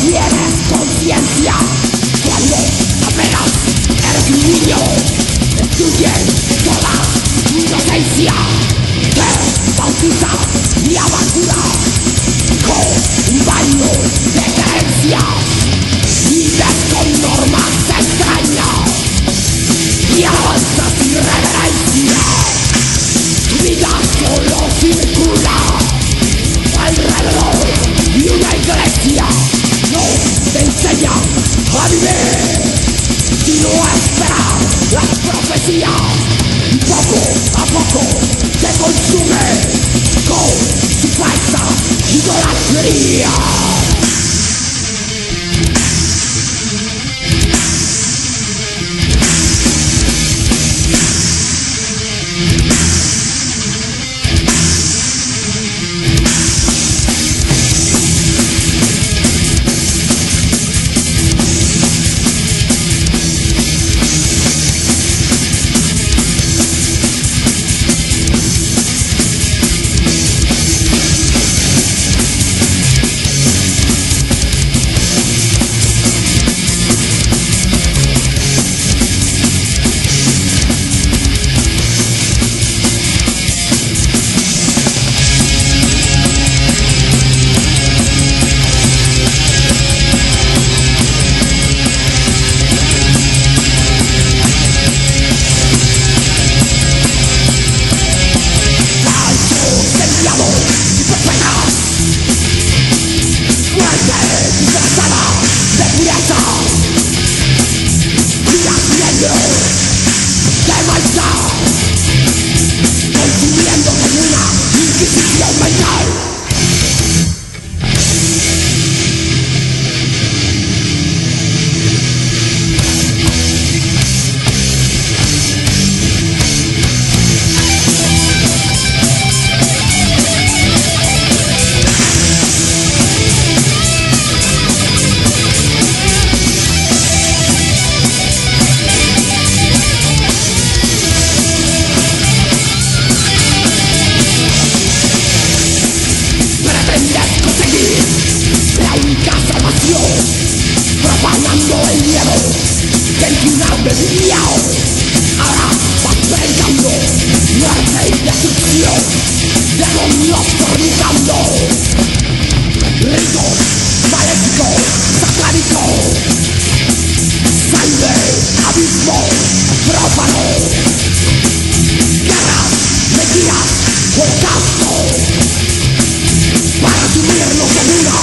tienes conciencia Cuando apenas eres un niño Destruyen toda inocencia Te bautiza y aventura Con un baño de creencia Vives con normas extrañas Y avanzas y poco a poco te consume con su falsa idolatría inquisición mental vivía Ahora vas predicando muerte y destrucción Demonios fornicando Ritos maléficos, satánicos Sangre, abismo, prófano Guerras, mentiras, holocausto para sumirnos en una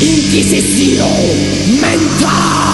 Inquisición mental.